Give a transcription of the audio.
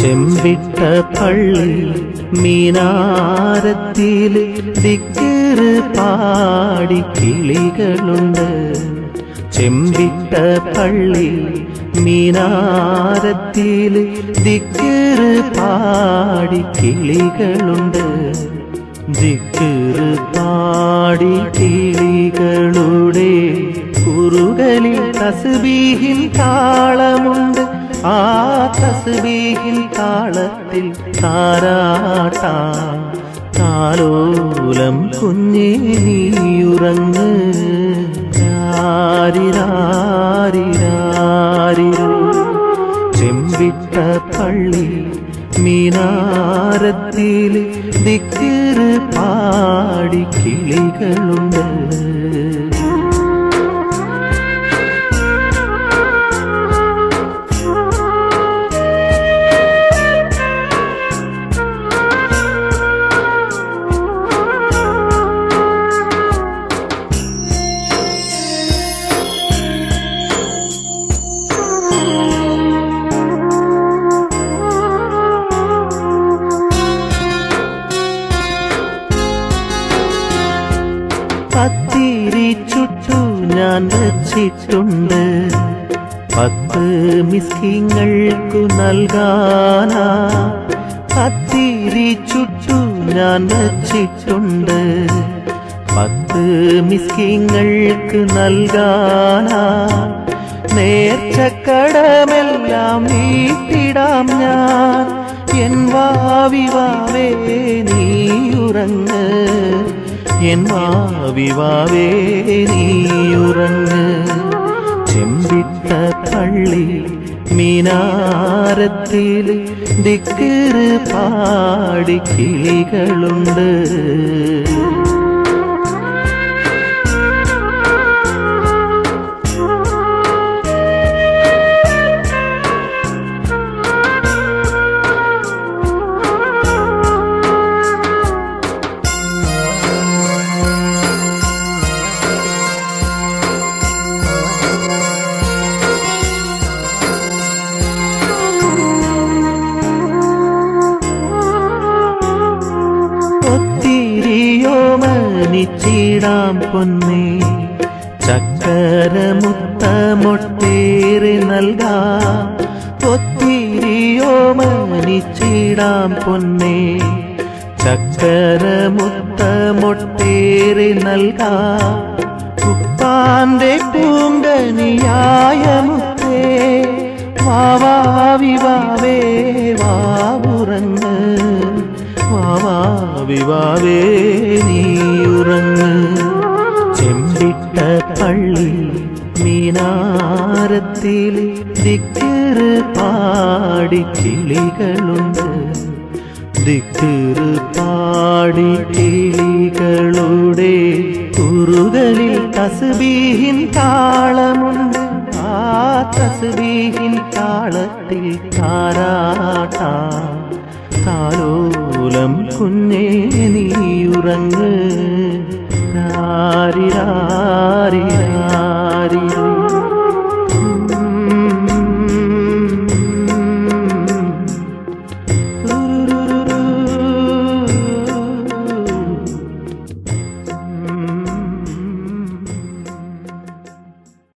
ചെമ്പിട്ട പള്ളി മീനാരത്തിൽ ദിക്കറ് പാടി കിളികളുണ്ട്. ചെമ്പിട്ട പള്ളി മീനാരത്തിൽ ദിക്കറ് പാടി കിളികളുണ്ട്. ദിക്കറ് പാടി കിളികളുടെ കുറുകളിൽ തസ്ബീഹിൻ താളമുണ്ട്. ആ തസ്ബീഹിൻ താളത്തിൽ താരാട്ടാം. താലോലം കുഞ്ഞേ നീയുറങ്ങ് ചെമ്പിട്ട പള്ളി മീനാരത്തിൽ ദിക്കിറ് പാടി കിളികളുണ്ട്. പത്തിരി ചുട്ടു ഞാൻ വച്ചിട്ടുണ്ട്. പത്ത് മിസ്കിങ്ങൾക്കു നൽകാനാ. പത്തിരി ചുട്ടു ഞാൻ വച്ചിട്ടുണ്ട്. പത്ത് മിസ്കിങ്ങൾക്ക് നൽകാനാ. നേർച്ചക്കടമെല്ലാം വീട്ടിടാം ഞാൻ. എൻ വാവിവാവേ നീ എൻ വാവിവാവേ നീയുറങ്ങ് ചെമ്പിട്ട പള്ളി മീനാരത്തിൽ ദിക്കറ് പാടി കിളികളുണ്ട് ഒത്തിരിയോ മനിച്ചിടാം പൊന്നേ. ചക്കരമുത്തമൊട്ടേറെ നൽകാം. ഒത്തിരിയോ മനിച്ചിടാം പൊന്നേ. ചക്കരമുത്തമൊട്ടേറെ നൽകാം. ഉപ്പാന്റെ പൂങ്കനിയായ മുത്തേ. വാവാവിവാവേ വാവുറങ്ങ് വാവാവിവാവേ നീയുറങ്ങ് ചെമ്പിട്ട പള്ളി മീനാരത്തിൽ ദിക്കറ് പാടി കിളികളുണ്ട്. ദിക്കറ് പാടി കിളികളുടെ കുറുകളിൽ തസ്ബീഹിൻ താളമുണ്ട്. ആ തസ്ബീഹിൻ താളത്തിൽ താരാട്ടാ. താലോലം കുഞ്ഞേ നീ ஆரிராரிராரி